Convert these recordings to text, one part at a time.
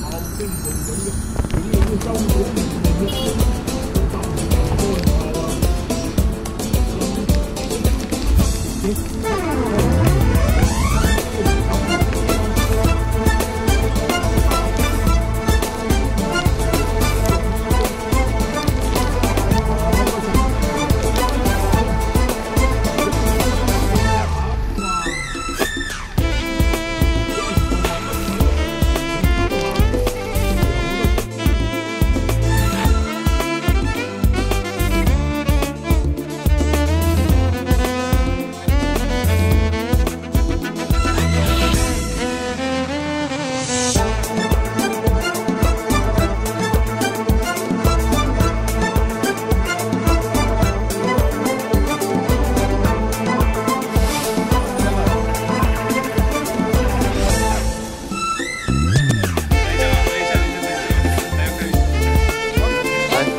好这里有一个有一个有个招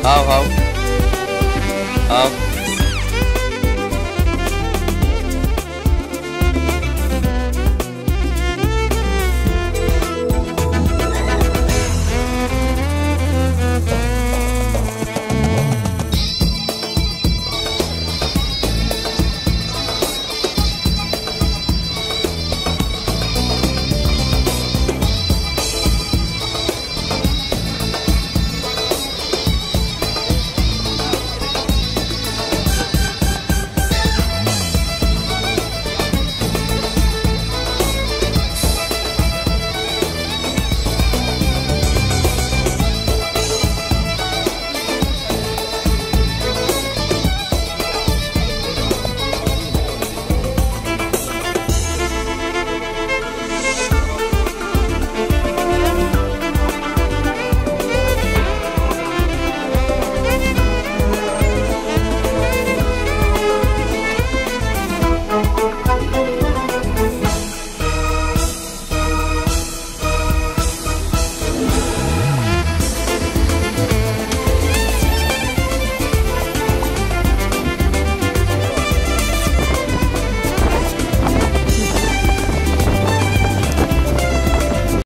how how? How?